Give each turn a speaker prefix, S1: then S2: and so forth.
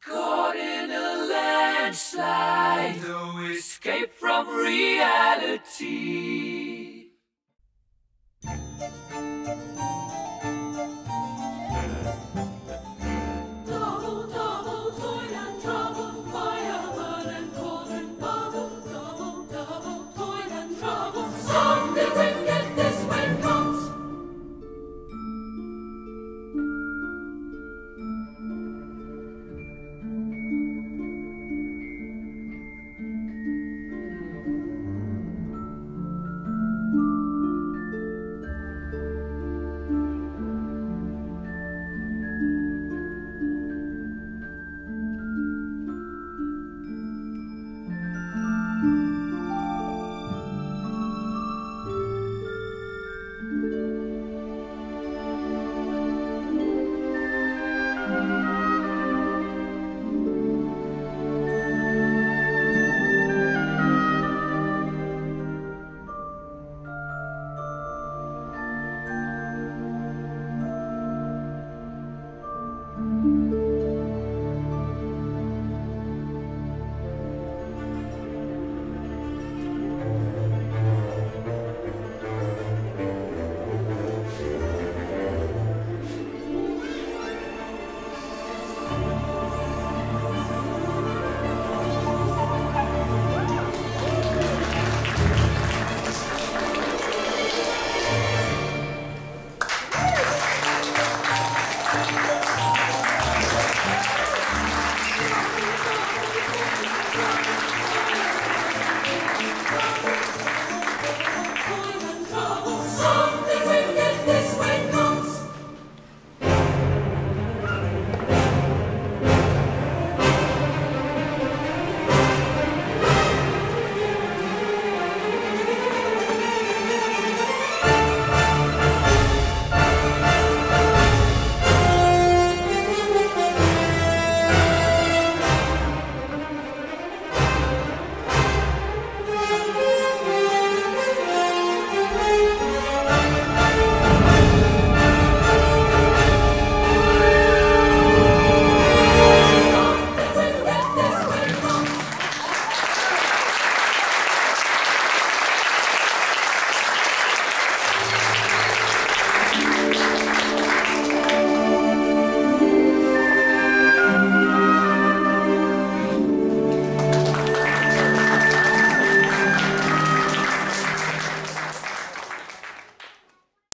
S1: Caught in a landslide, no escape from reality.